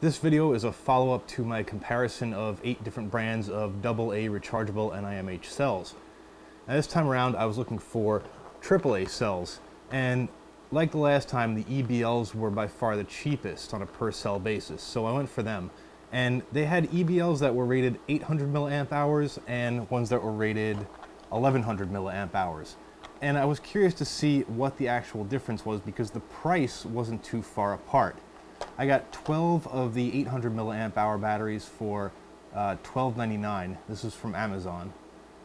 This video is a follow-up to my comparison of eight different brands of AA rechargeable NIMH cells. Now this time around I was looking for AAA cells and like the last time the EBLs were by far the cheapest on a per cell basis so I went for them and they had EBLs that were rated 800 milliamp hours and ones that were rated 1100 milliamp hours and I was curious to see what the actual difference was because the price wasn't too far apart. I got 12 of the 800 milliamp hour batteries for uh, $12.99. This is from Amazon,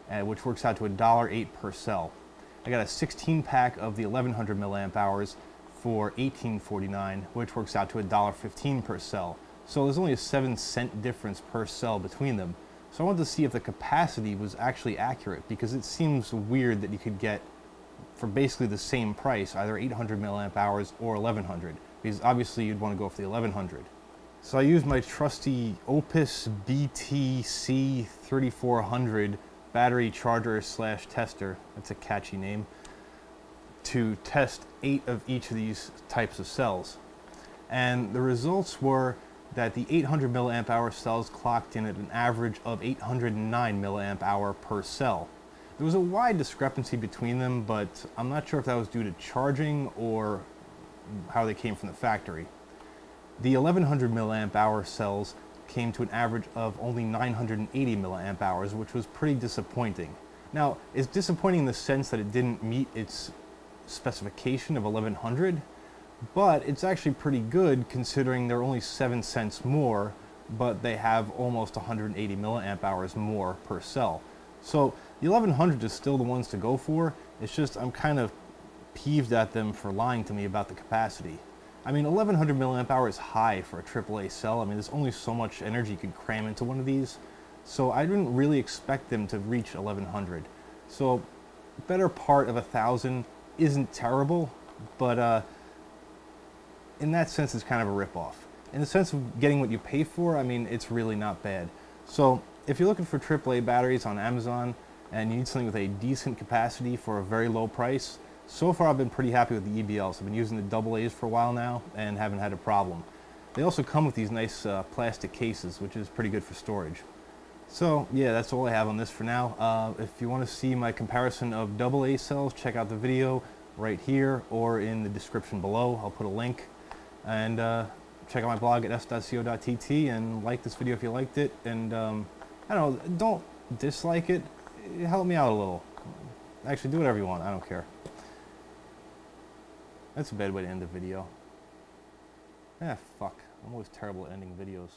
uh, which works out to $1.08 per cell. I got a 16 pack of the 1100 milliamp hours for $18.49, which works out to $1.15 per cell. So there's only a 7 cent difference per cell between them. So I wanted to see if the capacity was actually accurate because it seems weird that you could get for basically the same price, either 800 milliamp hours or 1100, because obviously you'd want to go for the 1100. So I used my trusty Opus BTC 3400 battery charger slash tester, that's a catchy name, to test eight of each of these types of cells. And the results were that the 800 milliamp hour cells clocked in at an average of 809 milliamp hour per cell. There was a wide discrepancy between them, but I'm not sure if that was due to charging or how they came from the factory. The 1100 milliamp hour cells came to an average of only 980 milliamp hours, which was pretty disappointing. Now, it's disappointing in the sense that it didn't meet its specification of 1100, but it's actually pretty good considering they're only 7 cents more, but they have almost 180 milliamp hours more per cell. So the 1100 is still the ones to go for. It's just I'm kind of peeved at them for lying to me about the capacity. I mean, 1100 milliamp hour is high for a AAA cell. I mean, there's only so much energy you could cram into one of these. So I didn't really expect them to reach 1100. So better part of a thousand isn't terrible, but uh, in that sense, it's kind of a ripoff. In the sense of getting what you pay for, I mean, it's really not bad. So if you're looking for AAA batteries on Amazon and you need something with a decent capacity for a very low price, so far I've been pretty happy with the EBLs. I've been using the double A's for a while now and haven't had a problem. They also come with these nice uh, plastic cases, which is pretty good for storage. So yeah, that's all I have on this for now. Uh, if you want to see my comparison of double A cells, check out the video right here or in the description below. I'll put a link. And uh, check out my blog at s.co.tt and like this video if you liked it. And um, I don't know, don't dislike it. Help me out a little. Actually, do whatever you want. I don't care. That's a bad way to end the video. Ah, fuck. I'm always terrible at ending videos.